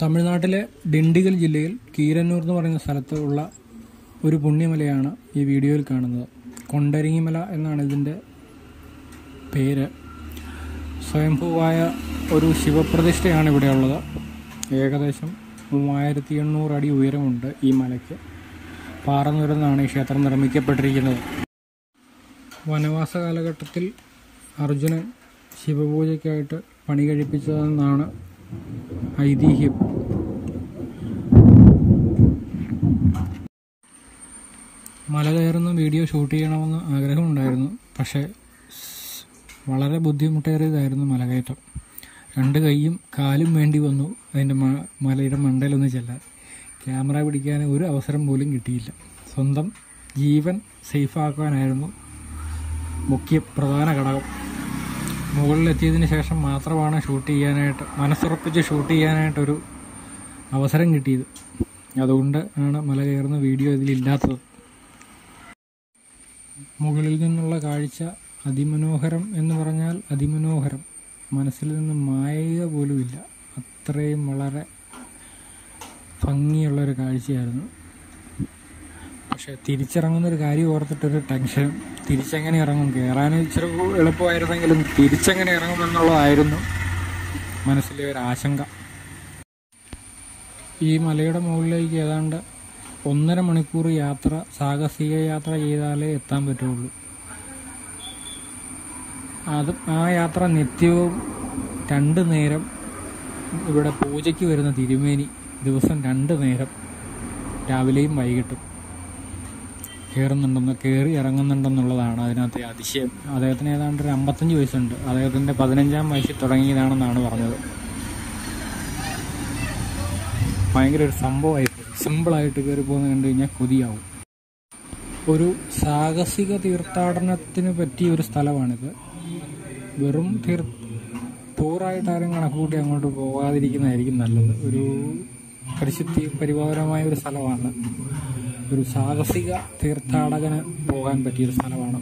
തമിഴ്നാട്ടിലെ ഡിണ്ടിഗൽ ജില്ലയിൽ കീരന്നൂർ എന്ന് പറയുന്ന സ്ഥലത്ത് ഉള്ള ഒരു പുണ്യമലയാണ് ഈ വീഡിയോയിൽ കാണുന്നത്. കൊണ്ടരിങ്ങിമല എന്നാണ് ഇതിന്റെ പേര്. സ്വയംഭൂവായ ഒരു ശിവപ്രതിഷ്ഠയാണ് ഇവിടെയുള്ളത് ഏകദേശം മൂവായിരത്തി എണ്ണൂറ് അടി ഉയരമുണ്ട് ഈ മലയ്ക്ക്. പാറ ഈ ക്ഷേത്രം നിർമ്മിക്കപ്പെട്ടിരിക്കുന്നത്. വനവാസ കാലഘട്ടത്തിൽ അർജുനൻ ശിവപൂജയ്ക്കായിട്ട് പണി കഴിപ്പിച്ചതെന്നാണ് ഐതിഹ്യം. മല കയറുന്ന വീഡിയോ ഷൂട്ട് ചെയ്യണമെന്ന് ആഗ്രഹമുണ്ടായിരുന്നു. പക്ഷേ വളരെ ബുദ്ധിമുട്ടേറിയതായിരുന്നു മലകയറ്റം രണ്ട് കൈയും കാലും വേണ്ടി വന്നു അതിന്റെ മലയുടെ മണ്ടയിലൊന്ന് ചെല്ലാൻ. ക്യാമറ പിടിക്കാൻ ഒരു അവസരം പോലും കിട്ടിയില്ല. സ്വന്തം ജീവൻ സേഫാക്കാനായിരുന്നു മുഖ്യ പ്രധാന ഘടകം. മുകളിലെത്തിയതിന് ശേഷം മാത്രമാണ് ഷൂട്ട് ചെയ്യാനായിട്ട് മനസ്സുറപ്പിച്ച് ഷൂട്ട് ചെയ്യാനായിട്ടൊരു അവസരം കിട്ടിയത്. അതുകൊണ്ട് ആണ് മല കയറുന്ന വീഡിയോ ഇതിലില്ലാത്തത് മുകളിൽ നിന്നുള്ള കാഴ്ച അതിമനോഹരം എന്ന് പറഞ്ഞാൽ അതിമനോഹരം. മനസ്സിൽ നിന്ന് മായുക പോലുമില്ല. അത്രയും വളരെ ഭംഗിയുള്ളൊരു കാഴ്ചയായിരുന്നു. പക്ഷെ തിരിച്ചിറങ്ങുന്ന ഒരു കാര്യം ഓർത്തിട്ടൊരു ടെൻഷൻ. തിരിച്ചെങ്ങനെ ഇറങ്ങും? കയറാൻ ഇച്ചിരി എളുപ്പമായിരുന്നെങ്കിലും തിരിച്ചെങ്ങനെ ഇറങ്ങും എന്നുള്ളതായിരുന്നു മനസ്സിലെ ഒരു ആശങ്ക. ഈ മലയുടെ മുകളിലേക്ക് ഏതാണ്ട് ഒന്നര മണിക്കൂർ യാത്ര സാഹസിക യാത്ര ചെയ്താലേ എത്താൻ പറ്റുള്ളൂ. അത് ആ യാത്ര നിത്യവും രണ്ട് നേരം ഇവിടെ പൂജയ്ക്ക് വരുന്ന തിരുമേനി ദിവസം രണ്ട് നേരം രാവിലെയും വൈകിട്ടും. കയറുന്നുണ്ടെന്ന് കയറി ഇറങ്ങുന്നുണ്ടെന്നുള്ളതാണ് അതിനകത്തെ അതിശയം. അദ്ദേഹത്തിന് ഏതാണ്ട് ഒരു അമ്പത്തഞ്ച് വയസ്സുണ്ട്. അദ്ദേഹത്തിന്റെ പതിനഞ്ചാം വയസ്സിൽ തുടങ്ങിയതാണെന്നാണ് പറഞ്ഞത്. ഭയങ്കര ഒരു സംഭവമായിട്ട് സിമ്പിളായിട്ട് കയറി പോകുന്നത് കണ്ടു കഴിഞ്ഞാൽ കൊതിയാവും. ഒരു സാഹസിക തീർത്ഥാടനത്തിന് പറ്റിയ ഒരു സ്ഥലമാണിത്. വെറും തീർ ടൂറായിട്ട് ആരും കണക്കുകൂട്ടി അങ്ങോട്ട് പോകാതിരിക്കുന്നതായിരിക്കും നല്ലത്. ഒരു പരിശുദ്ധി പരിപാലമായ ഒരു സ്ഥലമാണ്. ഒരു സാഹസിക തീർത്ഥാടകന് പോകാൻ പറ്റിയൊരു സ്ഥലമാണ്.